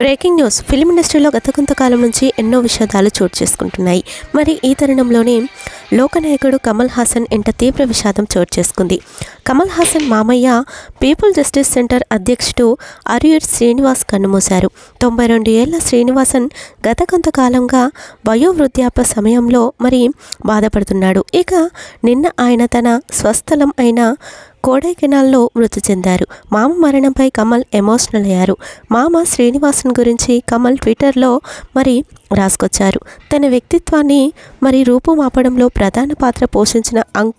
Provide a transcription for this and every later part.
Breaking news. Film ఇండస్ట్రీలో గత కొంతకాలం నుంచి ఎన్నో విషాదాలు చోటు చేసుకుంటున్నాయి. మరి ఈ తరుణంలోనే లోకనాయకుడు కమల్ హాసన్ ఇంట తీవ్ర విషాదం చోటు చేసుకుంది. కమల్ హాసన్ మామయ్య పీపుల్ జస్టిస్ సెంటర్ అధ్యక్షుడు అరియుడ్ శ్రీనివాస్ కన్నుమూశారు. తొంభై రెండు ఏళ్ళ శ్రీనివాసన్ గత కొంతకాలంగా వయోవృద్ధాప్య సమయంలో మరి బాధపడుతున్నాడు. ఇక నిన్న ఆయన తన స్వస్థలం అయిన కోడైకెనాల్లో మృతి చెందారు. మామ మరణంపై కమల్ ఎమోషనల్ అయ్యారు. మామ శ్రీనివాసన్ గురించి కమల్ ట్విట్టర్లో మరి రాసుకొచ్చారు. తన వ్యక్తిత్వాన్ని మరి రూపుమాపడంలో ప్రధాన పాత్ర పోషించిన అం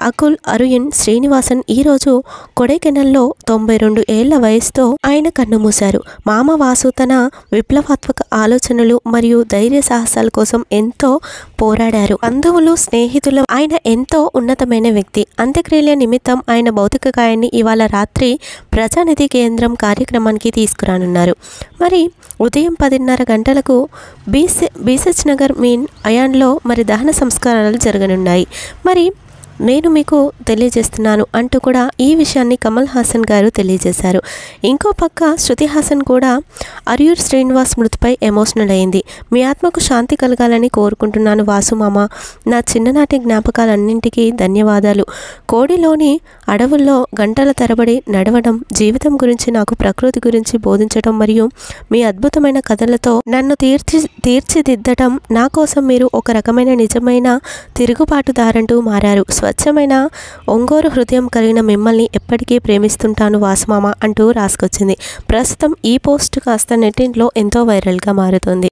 అకుల్ అరుయన్ శ్రీనివాసన్ ఈరోజు కొడైకెనాల్లో తొంభై రెండు ఏళ్ళ వయసుతో ఆయన కన్నుమూశారు. మామ వాసు తన విప్లవాత్మక ఆలోచనలు మరియు ధైర్య సాహసాల కోసం ఎంతో పోరాడారు. బంధువులు స్నేహితులు ఆయన ఎంతో ఉన్నతమైన వ్యక్తి. అంత్యక్రియల నిమిత్తం ఆయన భౌతిక కాయాన్ని ఇవాళ రాత్రి ప్రజానిధి కేంద్రం కార్యక్రమానికి తీసుకురానున్నారు. మరి ఉదయం పదిన్నర గంటలకు బీసీ బీసెచ్ నగర్ మీన్ అయాన్లో మరి దహన సంస్కారాలు జరగనున్నాయి. మరి నేను మీకు తెలియజేస్తున్నాను అంటూ కూడా ఈ విషయాన్ని కమల్ హాసన్ గారు తెలియజేశారు. ఇంకో పక్క శృతి హాసన్ కూడా అర్యూర్ శ్రీనివాస్ మృతిపై ఎమోషనల్ అయింది. మీ ఆత్మకు శాంతి కలగాలని కోరుకుంటున్నాను వాసుమామ నా చిన్ననాటి జ్ఞాపకాలన్నింటికీ ధన్యవాదాలు. కోడిలోని అడవుల్లో గంటల తరబడి నడవడం జీవితం గురించి నాకు ప్రకృతి గురించి బోధించడం మరియు మీ అద్భుతమైన కథలతో నన్ను తీర్చి తీర్చిదిద్దటం నా కోసం మీరు ఒక రకమైన నిజమైన తిరుగుబాటుదారంటూ మారారు. స్వచ్ఛమైన ఒంగోరు హృదయం కలిగిన మిమ్మల్ని ఎప్పటికీ ప్రేమిస్తుంటాను వాసుమామ అంటూ రాసుకొచ్చింది. ప్రస్తుతం ఈ పోస్ట్ కాస్త నెట్టింట్లో ఎంతో వైరల్గా మారుతుంది.